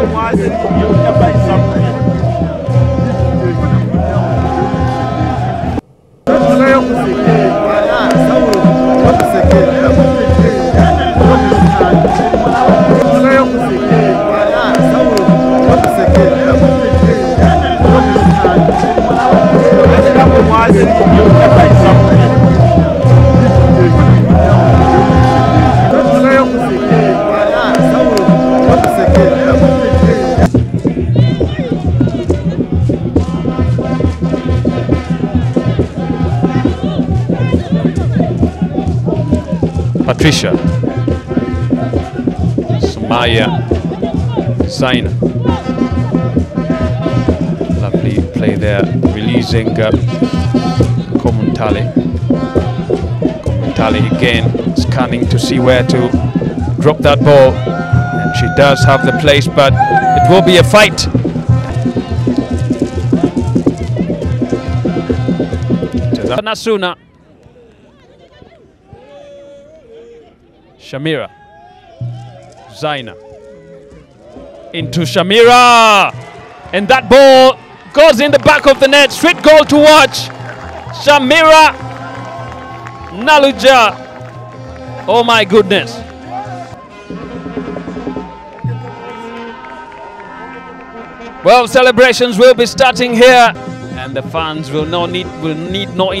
otherwise you'll Patricia. Samaya Zaina lovely play there. Releasing uh, Komuntale. Komuntale again scanning to see where to drop that ball. And she does have the place but it will be a fight. To that Nasuna Shamira. Zaina. Into Shamira. And that ball goes in the back of the net. Sweet goal to watch. Shamira Nalugya. Oh my goodness. Well, celebrations will be starting here, and the fans will not need will need no